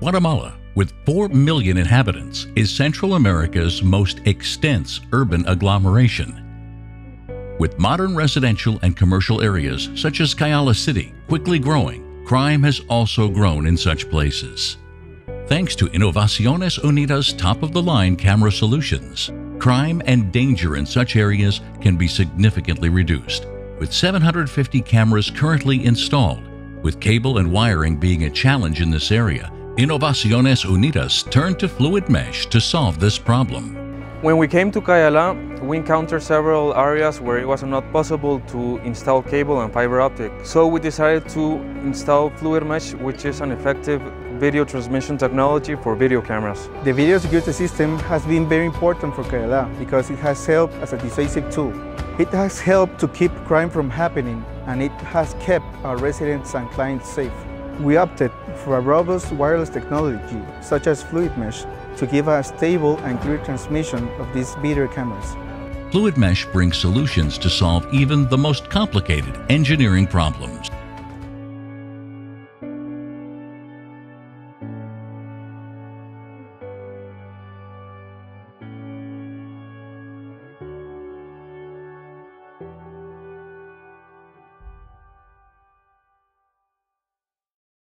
Guatemala, with 4 million inhabitants, is Central America's most extensive urban agglomeration. With modern residential and commercial areas such as Cayala City quickly growing, crime has also grown in such places. Thanks to Inovaciones Unidas top of the line camera solutions, crime and danger in such areas can be significantly reduced. With 750 cameras currently installed, with cable and wiring being a challenge in this area, Inovaciones Unidas turned to Fluidmesh to solve this problem. When we came to Cayala, we encountered several areas where it was not possible to install cable and fiber optic. So we decided to install Fluidmesh, which is an effective video transmission technology for video cameras. The video security system has been very important for Cayala because it has helped as a decisive tool. It has helped to keep crime from happening and it has kept our residents and clients safe. We opted for a robust wireless technology such as Fluidmesh to give a stable and clear transmission of these video cameras. Fluidmesh brings solutions to solve even the most complicated engineering problems.